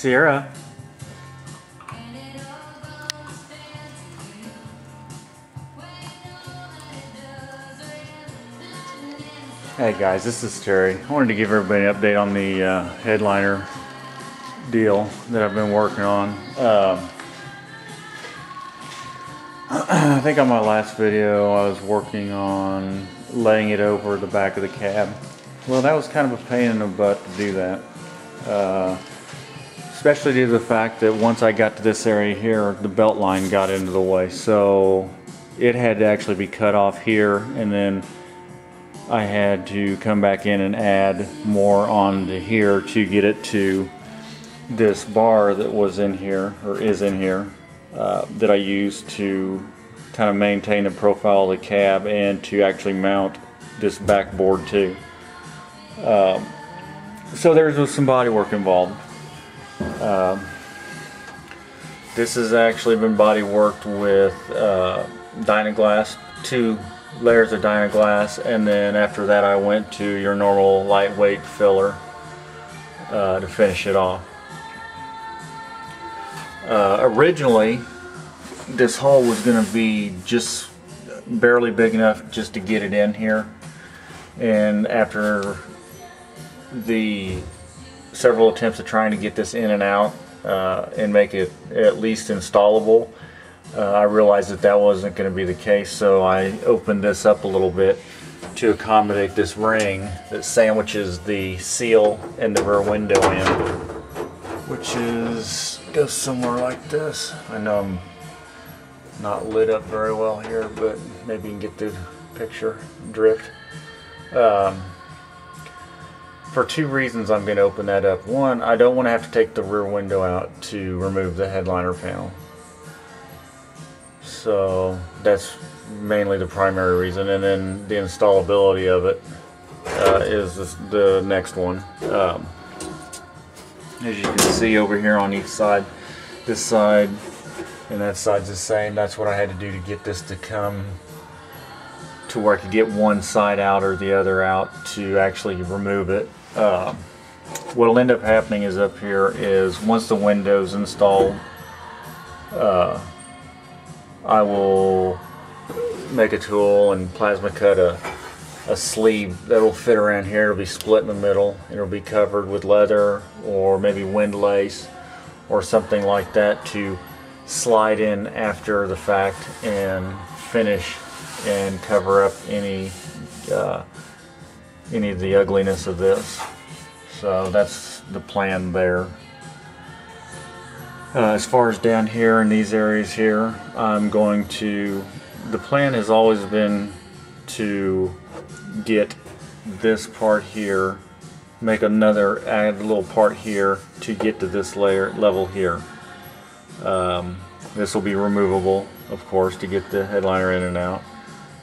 Sierra. Hey guys, this is Terry. I wanted to give everybody an update on the uh, headliner deal that I've been working on. Um, I think on my last video I was working on laying it over the back of the cab. Well, that was kind of a pain in the butt to do that. Uh, especially due to the fact that once I got to this area here, the belt line got into the way. So it had to actually be cut off here and then I had to come back in and add more onto here to get it to this bar that was in here or is in here uh, that I used to kind of maintain the profile of the cab and to actually mount this backboard too. Um, so there's some body work involved. Um, this has actually been body worked with uh, Dynaglass, two layers of Dynaglass, and then after that I went to your normal lightweight filler uh, to finish it off. Uh, originally, this hole was going to be just barely big enough just to get it in here, and after the several attempts of trying to get this in and out uh, and make it at least installable, uh, I realized that that wasn't going to be the case, so I opened this up a little bit to accommodate this ring that sandwiches the seal and the rear window in, which is goes somewhere like this. I know I'm not lit up very well here, but maybe you can get the picture drift. Um, for two reasons I'm going to open that up. One, I don't want to have to take the rear window out to remove the headliner panel. So that's mainly the primary reason. And then the installability of it uh, is the next one. Um, as you can see over here on each side, this side and that side's the same. That's what I had to do to get this to come to where I could get one side out or the other out to actually remove it. Uh, what'll end up happening is up here is once the window's installed, uh, I will make a tool and plasma cut a, a sleeve that will fit around here. It'll be split in the middle. It'll be covered with leather or maybe wind lace or something like that to slide in after the fact and finish and cover up any uh, any of the ugliness of this. So that's the plan there. Uh, as far as down here in these areas here, I'm going to, the plan has always been to get this part here, make another, add a little part here to get to this layer level here. Um, this will be removable, of course, to get the headliner in and out.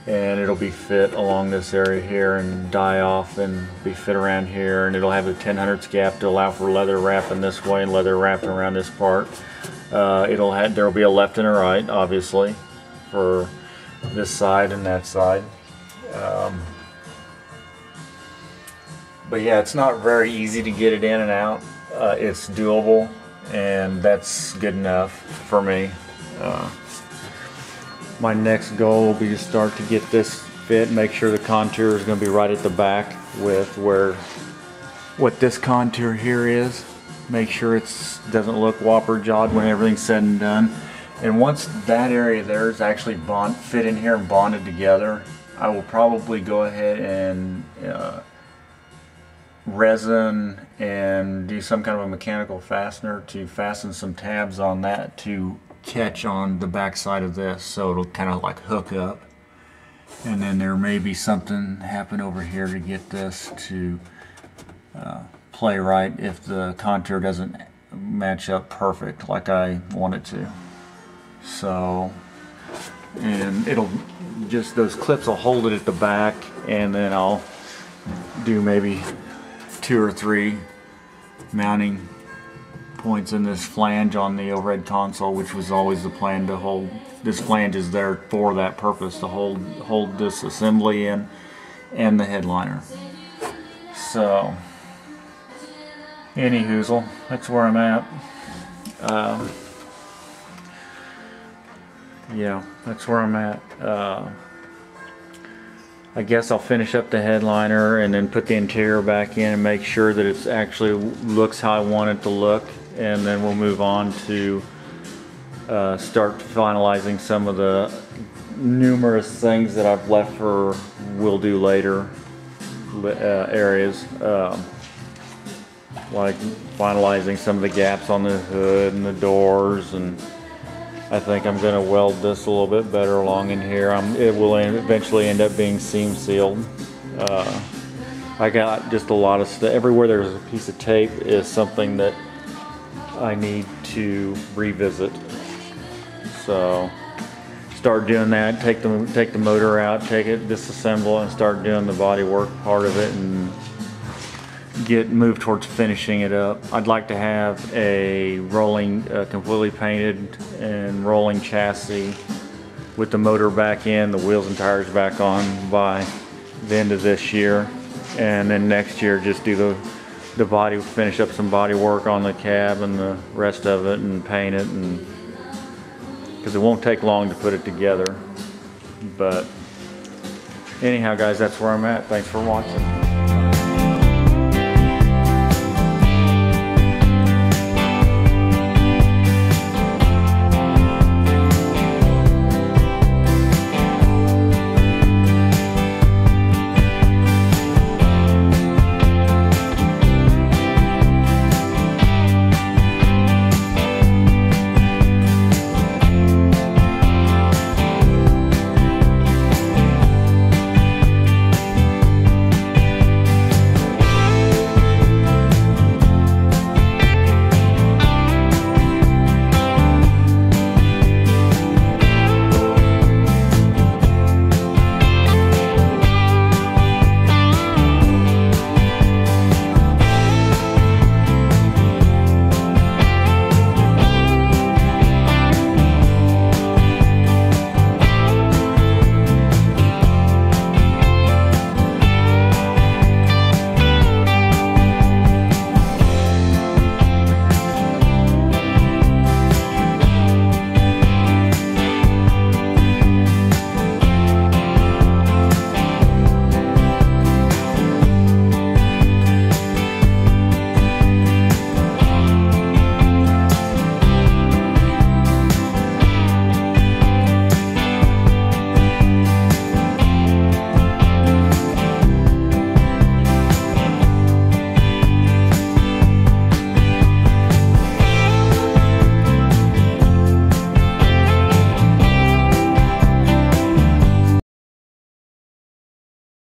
And it'll be fit along this area here and die off and be fit around here. And it'll have a 10 hundredths gap to allow for leather wrapping this way and leather wrapping around this part. Uh, it'll have, there'll be a left and a right, obviously, for this side and that side. Um, but yeah, it's not very easy to get it in and out. Uh, it's doable and that's good enough for me. Uh, my next goal will be to start to get this fit, make sure the contour is going to be right at the back with where what this contour here is. Make sure it doesn't look whopper jawed when everything's said and done. And once that area there is actually bond, fit in here and bonded together, I will probably go ahead and uh, resin and do some kind of a mechanical fastener to fasten some tabs on that to catch on the back side of this so it'll kind of like hook up. And then there may be something happen over here to get this to uh, play right if the contour doesn't match up perfect like I want it to. So and it'll just those clips will hold it at the back and then I'll do maybe two or three mounting points in this flange on the overhead console, which was always the plan to hold. This flange is there for that purpose to hold hold this assembly in and the headliner. So Any hoozle, that's where I'm at. Um, yeah, that's where I'm at. Uh, I guess I'll finish up the headliner and then put the interior back in and make sure that it's actually looks how I want it to look. And then we'll move on to uh, start finalizing some of the numerous things that I've left for we'll do later uh, areas. Um, like finalizing some of the gaps on the hood and the doors and I think I'm going to weld this a little bit better along in here. I'm, it will en- eventually end up being seam sealed. Uh, I got just a lot of stuff. Everywhere there's a piece of tape is something that I need to revisit. So start doing that. Take the take the motor out, take it, disassemble, and start doing the body work part of it, and get moved towards finishing it up. I'd like to have a rolling, uh, completely painted and rolling chassis with the motor back in, the wheels and tires back on by the end of this year. And then next year, just do the, the body, finish up some body work on the cab and the rest of it and paint it and, cause it won't take long to put it together. But anyhow, guys, that's where I'm at. Thanks for watching.